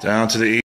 Down to the east.